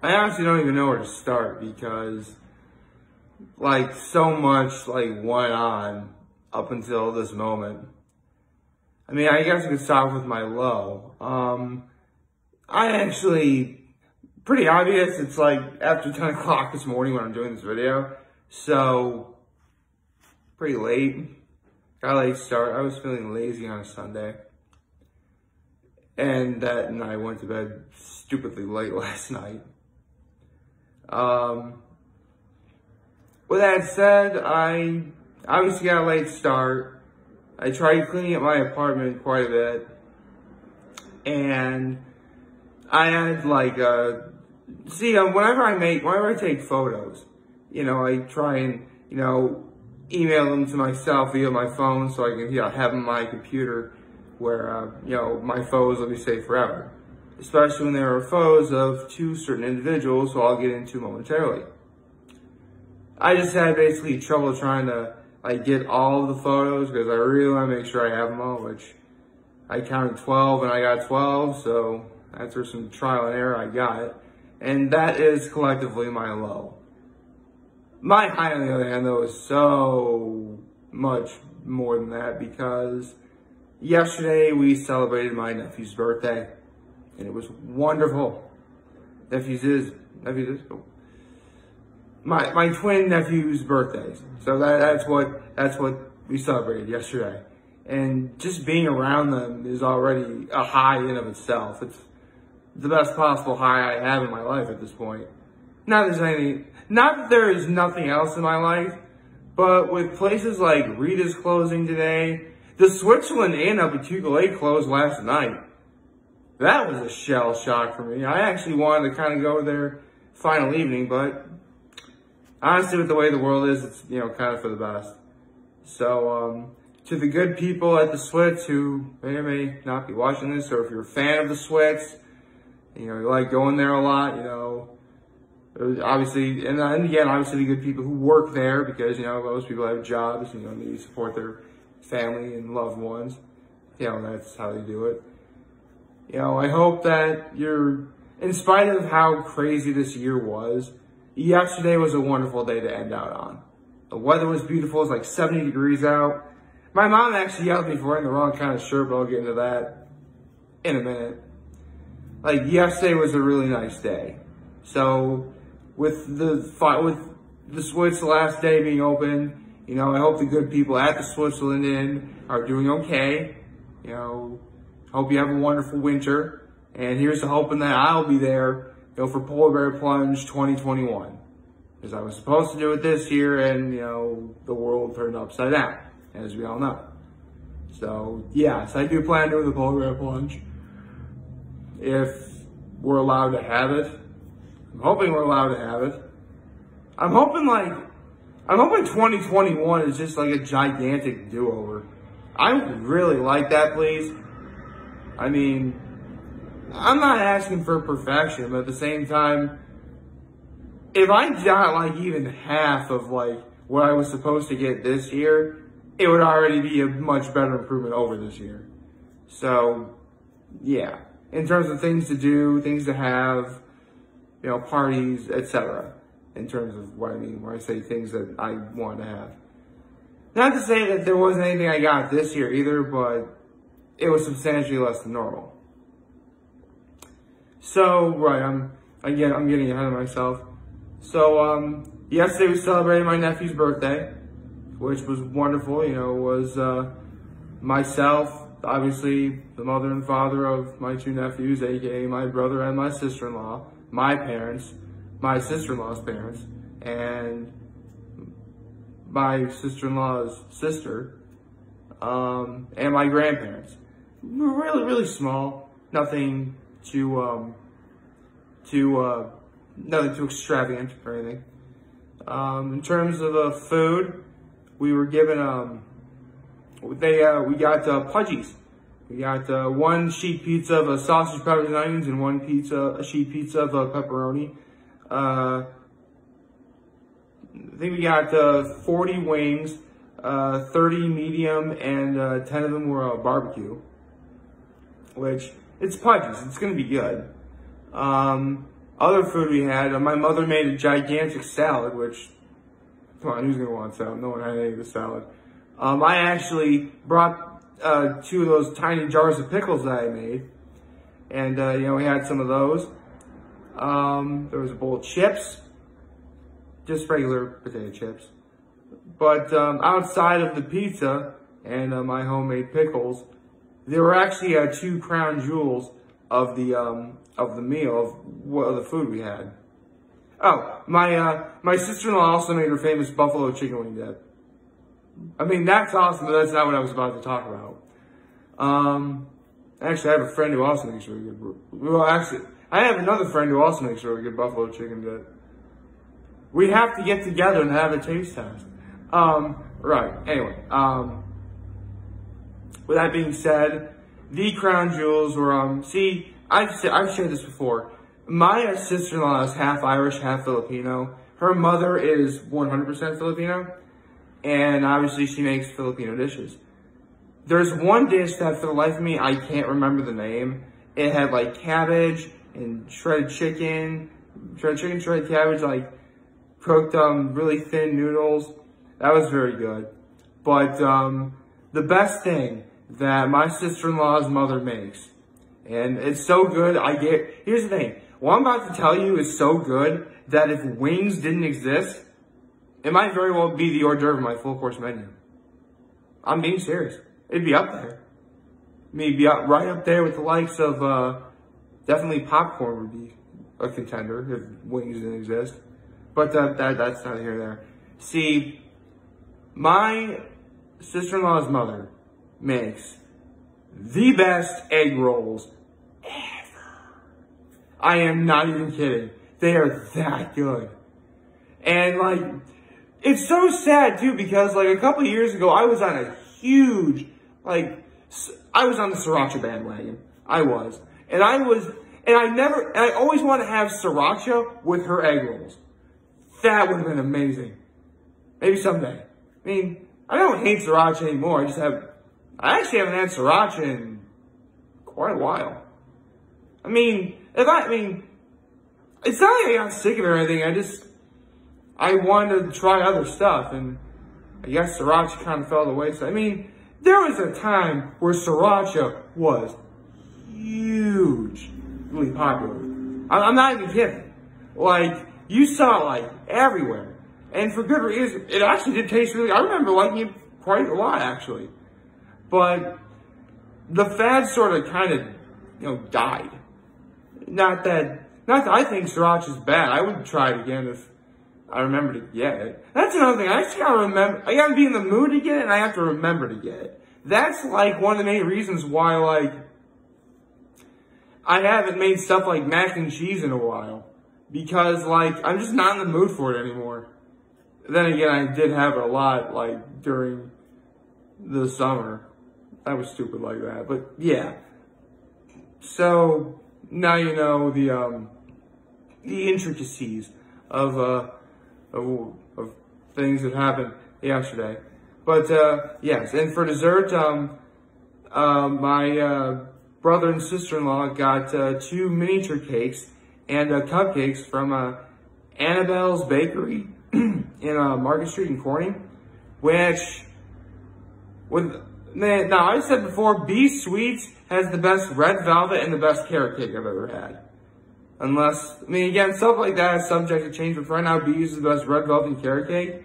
I honestly don't even know where to start because like so much like went on up until this moment. I mean, I guess I could start with my low. Um, I actually, pretty obvious, it's like after 10 o'clock this morning when I'm doing this video. So, pretty late. Got a late start. I was feeling lazy on a Sunday. And that night I went to bed stupidly late last night. Um, with that said, I obviously got a late start. I tried cleaning up my apartment quite a bit. And I had like, uh, see, uh, whenever I make, whenever I take photos, you know, I try and, you know, email them to myself via my phone so I can, you know, have them on my computer where, uh, you know, my photos will be safe forever. Especially when there are photos of two certain individuals who I'll get into momentarily. I just had basically trouble trying to like get all the photos because I really want to make sure I have them all, which I counted 12 and I got 12. So after some trial and error, I got it. And that is collectively my low. My high, on the other hand, though, is so much more than that because yesterday we celebrated my nephew's birthday and it was wonderful. Nephew's is, nephew's is, oh. my, my twin nephew's birthdays. So that, that's what, that's what we celebrated yesterday. And just being around them is already a high in of itself. It's the best possible high I have in my life at this point. Not that there's anything, not that there is nothing else in my life, but with places like Rita's closing today, the Switzerland Inn up at closed last night. That was a shell shock for me. I actually wanted to kind of go there final evening, but honestly, with the way the world is, it's, you know, kind of for the best. So, um, to the good people at the Switz who may or may not be watching this, or if you're a fan of the Switz, you know, you like going there a lot, you know, obviously, and, and again, obviously the good people who work there because, you know, most people have jobs, you know, maybe support their family and loved ones. You know, that's how they do it. You know, I hope that you're, in spite of how crazy this year was, yesterday was a wonderful day to end out on. The weather was beautiful. It's like 70 degrees out. My mom actually yelled at me for wearing the wrong kind of shirt, but I'll get into that in a minute. Like yesterday was a really nice day. So with the with the Swiss last day being open, you know, I hope the good people at the Switzerland Inn are doing okay. You know, hope you have a wonderful winter. And here's to hoping that I'll be there, you know, for Polar Bear Plunge 2021. Because I was supposed to do it this year and, you know, the world turned upside down, as we all know. So, yes, I do plan on doing the Polar Bear Plunge. If we're allowed to have it. I'm hoping we're allowed to have it. I'm hoping like, I'm hoping 2021 is just like a gigantic do-over. I really like that, please. I mean, I'm not asking for perfection, but at the same time, if I got like even half of like what I was supposed to get this year, it would already be a much better improvement over this year. So, yeah, in terms of things to do, things to have, you know, parties, etc. In terms of what I mean when I say things that I want to have. Not to say that there wasn't anything I got this year either, but it was substantially less than normal. So, right, I'm, again, I'm getting ahead of myself. So, um, yesterday we celebrated my nephew's birthday, which was wonderful. You know, was, uh, myself, obviously the mother and father of my two nephews, aka my brother and my sister-in-law, my parents, my sister-in-law's parents, and my sister-in-law's sister, um, and my grandparents. Really, really small. Nothing too, um, too, uh, nothing too extravagant or anything. Um, in terms of uh, food, we were given, um, they, uh, we got uh, Pudgie's. We got uh, one sheet pizza of uh, sausage, peppers, and onions, and one pizza, a sheet pizza of uh, pepperoni. Uh, I think we got uh, 40 wings, uh, 30 medium, and uh, 10 of them were uh, barbecue. Which, it's Pudges, it's gonna be good. Um, other food we had, uh, my mother made a gigantic salad, which, come on, who's gonna want salad? No one had any of the salad. Um, I actually brought uh, two of those tiny jars of pickles that I made, and uh, you know we had some of those. Um, there was a bowl of chips, just regular potato chips. But um, outside of the pizza and uh, my homemade pickles, there were actually uh, two crown jewels of the um, of the meal of what of the food we had. Oh, my uh, my sister-in-law also made her famous buffalo chicken wing dip. I mean, that's awesome, but that's not what I was about to talk about. Um, actually, I have a friend who also makes really good. Well, actually, I have another friend who also makes really good buffalo chicken dip. We have to get together and have a taste test. Um, right. Anyway, um, with that being said, the crown jewels were, um, see, I've, I've shared this before. My sister-in-law is half Irish, half Filipino. Her mother is 100% Filipino, and obviously she makes Filipino dishes. There's one dish that for the life of me, I can't remember the name. It had like cabbage and shredded chicken, shredded chicken, shredded cabbage, like cooked um, really thin noodles. That was very good. But um, the best thing that my sister-in-law's mother makes, and it's so good, I get, here's the thing. What I'm about to tell you is so good that if wings didn't exist, it might very well be the hors d'oeuvre of my full course menu. I'm being serious. It'd be up there. Maybe up, right up there with the likes of, uh, definitely popcorn would be a contender if wings didn't exist. But uh, that, that's not here there. See, my sister-in-law's mother makes the best egg rolls ever. I am not even kidding. They are that good. And like, it's so sad too because like a couple years ago, I was on a huge, like, I was on the sriracha bandwagon. I was. And I was, and I never, and I always want to have sriracha with her egg rolls. That would have been amazing. Maybe someday. I mean, I don't hate sriracha anymore. I just have, I actually haven't had sriracha in quite a while. I mean, if I, I mean, it's not like I got sick of it or anything. I just, I wanted to try other stuff and I guess sriracha kind of fell the wayside. I mean, there was a time where sriracha was hugely popular. I'm not even kidding. Like, you saw it like everywhere. And for good reason, it actually did taste really, I remember liking it quite a lot actually. But the fad sort of kind of, you know, died. Not that, not that I think sriracha is bad. I would try it again if I remembered it. That's another thing. I just gotta remember, I gotta be in the mood to get it and I have to remember to get it. That's like one of the main reasons why like, I haven't made stuff like mac and cheese in a while. Because like, I'm just not in the mood for it anymore. Then again, I did have it a lot, like, during the summer. I was stupid like that, but yeah. So, now you know the, um, the intricacies of, uh, of, of things that happened yesterday. But, uh, yes, and for dessert, um, uh, my, uh, brother and sister-in-law got, uh, two miniature cakes and, uh, cupcakes from, uh, Annabelle's Bakery in uh, Market Street in Corning, which with man, now I said before, B Sweets has the best red velvet and the best carrot cake I've ever had. Unless, I mean, again, stuff like that is subject to change, but right now, B is the best red velvet and carrot cake.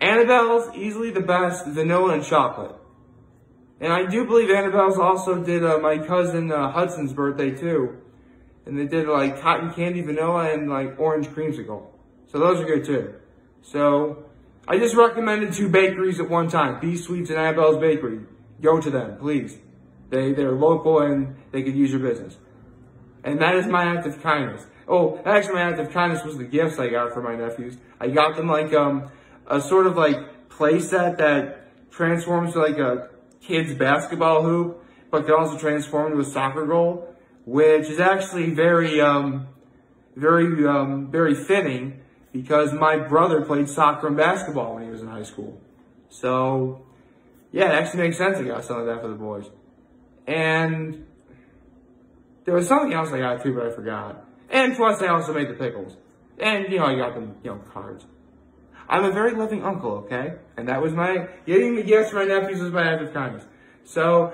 Annabelle's easily the best vanilla and chocolate. And I do believe Annabelle's also did uh, my cousin uh, Hudson's birthday too. And they did like cotton candy vanilla and like orange creamsicle. So those are good too. So I just recommended two bakeries at one time, B Sweets and Annabelle's Bakery. Go to them, please. They, they're local and they could use your business. And that is my act of kindness. Oh, actually my act of kindness was the gifts I got for my nephews. I got them like um, a sort of like play set that transforms to like a kid's basketball hoop, but can also transform into a soccer goal, which is actually very, um, very, um, very fitting because my brother played soccer and basketball when he was in high school. So, yeah, it actually makes sense I got something like that for the boys. And there was something else I got too, but I forgot. And plus, I also made the pickles. And, you know, I got them, you know, cards. I'm a very loving uncle, okay? And that was my, getting the gifts for my nephews was my act of kindness. So,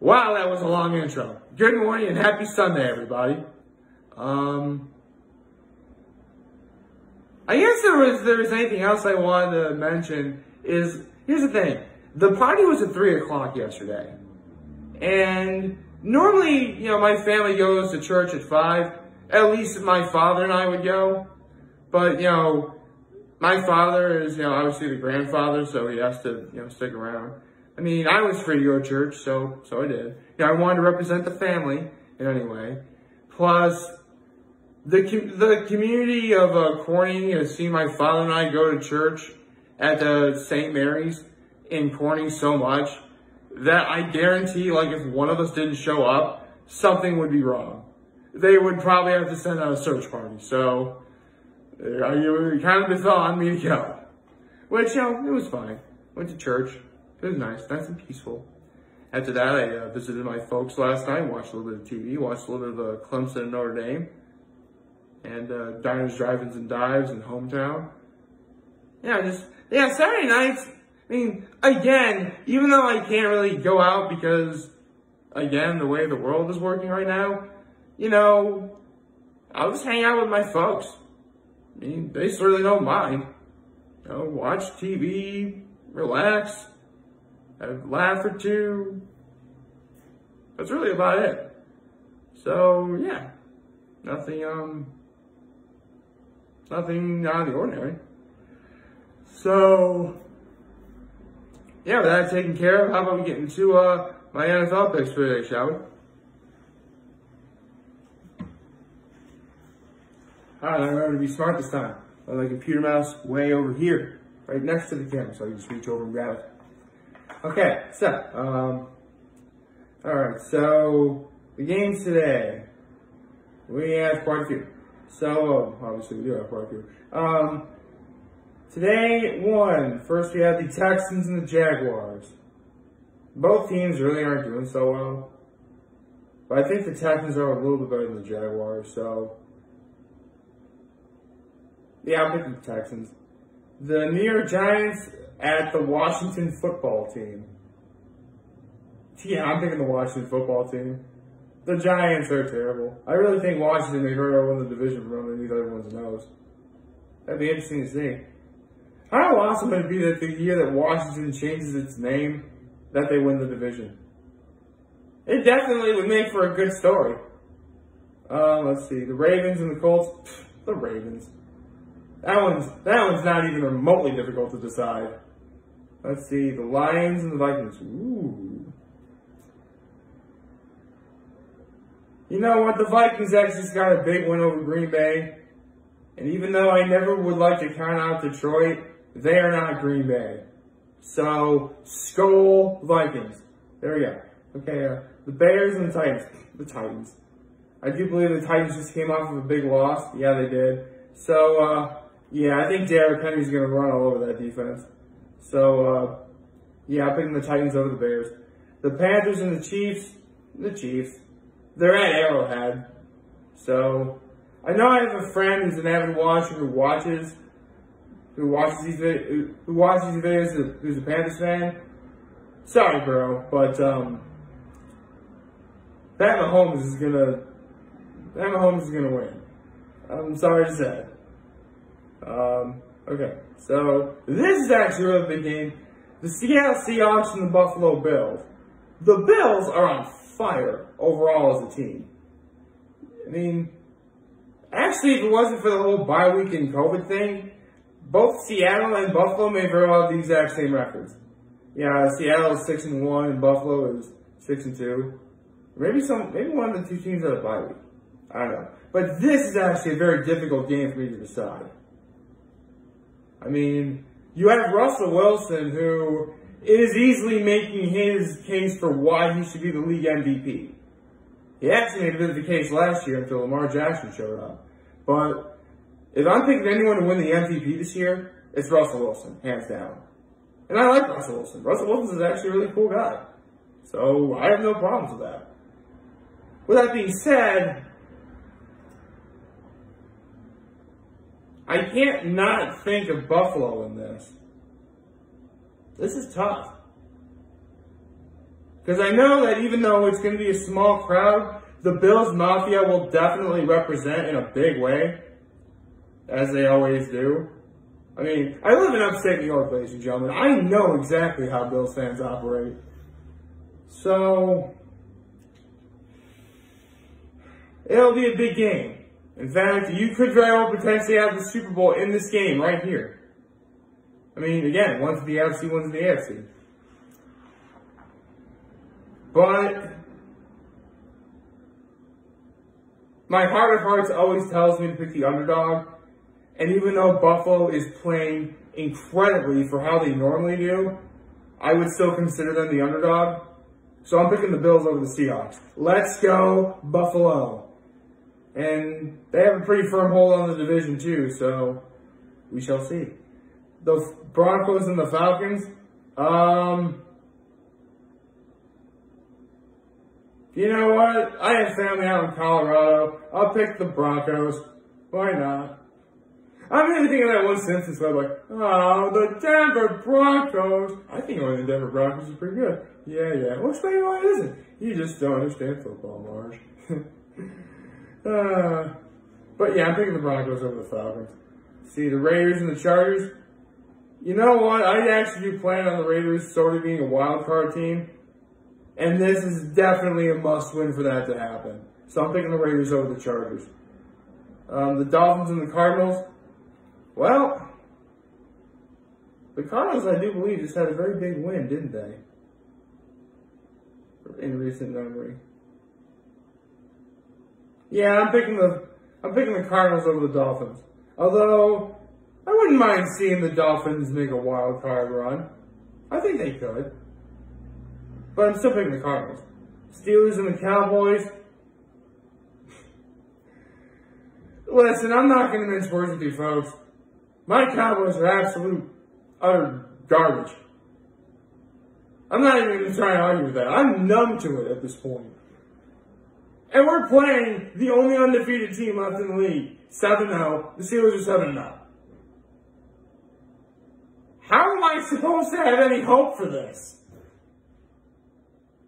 wow, that was a long intro. Good morning and happy Sunday, everybody. Um, I guess there was, there was anything else I wanted to mention is, here's the thing. The party was at 3 o'clock yesterday. And normally, you know, my family goes to church at 5. At least my father and I would go. But, you know, my father is, you know, obviously the grandfather, so he has to, you know, stick around. I mean, I was free to go to church, so, so I did. You know, I wanted to represent the family in any way. Plus, the, the community of uh, Corning has seen my father and I go to church at the St. Mary's in Corning so much that I guarantee, like, if one of us didn't show up, something would be wrong. They would probably have to send out a search party. So, uh, you kind of fell on me to go. Which, you know, it was fine. Went to church. It was nice, nice and peaceful. After that, I uh, visited my folks last night, watched a little bit of TV, watched a little bit of uh, Clemson and Notre Dame, and uh, diners, drive-ins, and dives in hometown. Yeah, just, yeah, Saturday nights, I mean, again, even though I can't really go out because, again, the way the world is working right now, you know, I'll just hang out with my folks. I mean, they certainly don't mind. You know, watch TV, relax, have a laugh or two. That's really about it. So, yeah. Nothing, um, nothing out of the ordinary. So, yeah, with that taken care of, how about we get into, uh, my NFL picks for today, shall we? Alright, I remember to be smart this time. I have my computer mouse way over here, right next to the camera, so I can just reach over and grab it. Okay, so, um, alright, so, the games today, we have quite a few. So, obviously we do have few. Um, today, one, first we have the Texans and the Jaguars. Both teams really aren't doing so well. But I think the Texans are a little bit better than the Jaguars, so yeah, I'm picking the Texans. The New York Giants at the Washington football team. Yeah, I'm picking the Washington football team. The Giants are terrible. I really think Washington may very well win the division from underneath everyone's nose. That'd be interesting to see. How awesome would it be that the year that Washington changes its name, that they win the division? It definitely would make for a good story. Uh, let's see. The Ravens and the Colts. the Ravens. That one's that one's not even remotely difficult to decide. Let's see, the Lions and the Vikings. Ooh. You know what? The Vikings actually just got a big win over Green Bay. And even though I never would like to count out Detroit, they are not Green Bay. So, Skol Vikings. There we go. Okay, uh, the Bears and the Titans. The Titans. I do believe the Titans just came off of a big loss. Yeah, they did. So, uh, yeah, I think Derrick Henry's going to run all over that defense. So, uh, yeah, I'm picking the Titans over the Bears. The Panthers and the Chiefs, the Chiefs, they're at Arrowhead. So, I know I have a friend who's an avid watcher who watches, who watches these, who watches these videos, who's a Panthers fan. Sorry, bro, but, um, Pat Mahomes is gonna, Pat Mahomes is gonna win. I'm sorry to say. Um, okay, so this is actually a really big game. The Seattle Seahawks and the Buffalo Bills. The Bills are on fire overall as a team. I mean, actually, if it wasn't for the whole bye week and COVID thing, both Seattle and Buffalo may very well have the exact same records. Yeah, Seattle is six and one, and Buffalo is six and two. Maybe some, maybe one of the two teams had a bye week. I don't know. But this is actually a very difficult game for me to decide. I mean, you have Russell Wilson who is easily making his case for why he should be the league MVP. He actually made a bit of the case last year until Lamar Jackson showed up. But if I'm picking anyone to win the MVP this year, it's Russell Wilson, hands down. And I like Russell Wilson. Russell Wilson is actually a really cool guy. So I have no problems with that. With that being said, I can't not think of Buffalo in this. This is tough. Because I know that even though it's going to be a small crowd, the Bills Mafia will definitely represent in a big way, as they always do. I mean, I live in upstate New York, ladies and gentlemen. I know exactly how Bills fans operate. So, it'll be a big game. In fact, you could very well potentially have the Super Bowl in this game right here. I mean, again, one's the NFC, one's the AFC. But my heart of hearts always tells me to pick the underdog. And even though Buffalo is playing incredibly for how they normally do, I would still consider them the underdog. So I'm picking the Bills over the Seahawks. Let's go, Buffalo. And they have a pretty firm hold on the division too, so we shall see. The Broncos and the Falcons, um, you know what? I have family out in Colorado. I'll pick the Broncos. Why not? I'm really thinking of that one sentence where I'm like, oh, the Denver Broncos. I think only the Denver Broncos is pretty good. Yeah, yeah. Well, explain why it isn't. You just don't understand football, Marsh. uh, but yeah, I'm picking the Broncos over the Falcons. See, the Raiders and the Chargers. You know what? I actually do plan on the Raiders sort of being a wild card team. And this is definitely a must win for that to happen. So I'm picking the Raiders over the Chargers. Um, the Dolphins and the Cardinals. Well, the Cardinals, I do believe, just had a very big win, didn't they? In recent memory. Yeah, I'm picking the I'm picking the Cardinals over the Dolphins. Although I wouldn't mind seeing the Dolphins make a wild card run. I think they could. But I'm still picking the Cardinals. Steelers and the Cowboys. Listen, I'm not going to mince words with you folks. My Cowboys are absolute, utter garbage. I'm not even going to try and argue with that. I'm numb to it at this point. And we're playing the only undefeated team left in the league. 7-0. The Steelers are 7-0. How am I supposed to have any hope for this?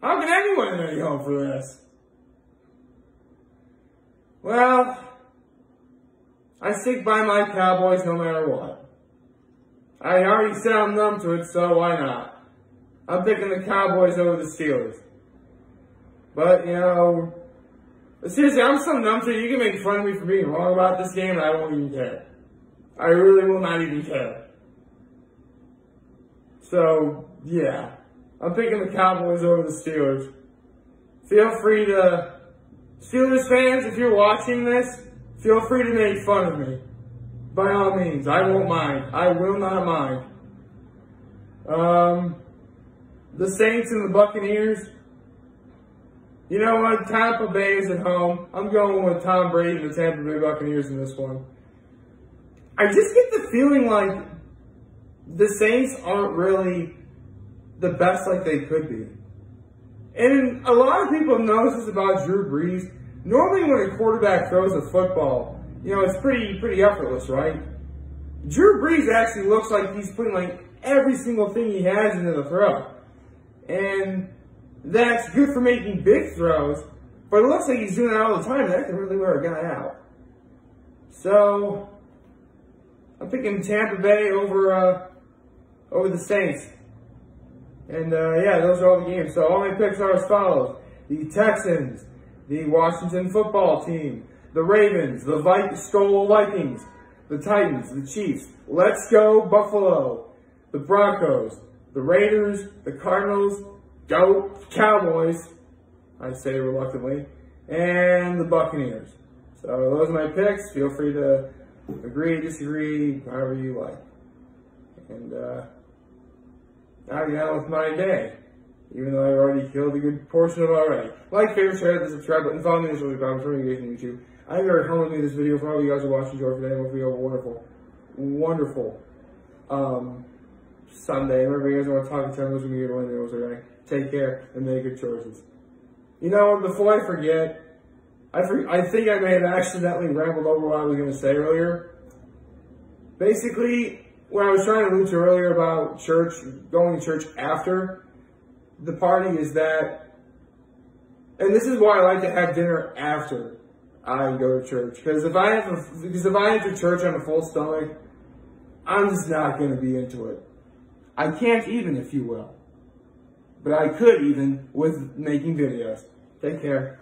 How can anyone have any hope for this? Well, I stick by my Cowboys no matter what. I already said I'm numb to it, so why not? I'm picking the Cowboys over the Steelers. But, you know, seriously, I'm so numb to it, you can make fun of me for being wrong about this game, and I won't even care. I really will not even care. So, yeah. I'm picking the Cowboys over the Steelers. Feel free to, Steelers fans, if you're watching this, Feel free to make fun of me. By all means, I won't mind. I will not mind. Um, the Saints and the Buccaneers. You know what? Tampa Bay is at home. I'm going with Tom Brady and the Tampa Bay Buccaneers in this one. I just get the feeling like the Saints aren't really the best like they could be. And a lot of people know this about Drew Brees. Normally when a quarterback throws a football, you know, it's pretty, pretty effortless, right? Drew Brees actually looks like he's putting like every single thing he has into the throw. And that's good for making big throws, but it looks like he's doing that all the time, that can really wear a guy out. So, I'm picking Tampa Bay over, uh, over the Saints. And, uh, yeah, those are all the games. So all my picks are as follows. The Texans, the Washington football team, the Ravens, the Skol Vikings, the Titans, the Chiefs. Let's go Buffalo, the Broncos, the Raiders, the Cardinals, go Cowboys, I say reluctantly, and the Buccaneers. So those are my picks. Feel free to agree, disagree, however you like. And uh, you know with my day even though I've already killed a good portion of it already. Like, favorite, share, the subscribe button, follow me on social media, I'm you guys on YouTube. I'm very humble to this video for all you guys are watching, enjoy today, hopefully you have a wonderful, wonderful, um, Sunday. Remember, you guys want to talk to me what's going to be one alright? Take care and make good choices. You know, before I forget, I, for, I think I may have accidentally rambled over what I was going to say earlier. basically, what I was trying to allude to earlier about church, going to church after the party is that, and this is why I like to have dinner after I go to church. Because if I have, a, because if I enter church on a full stomach, I'm just not going to be into it. I can't even, if you will. But I could even with making videos. Take care.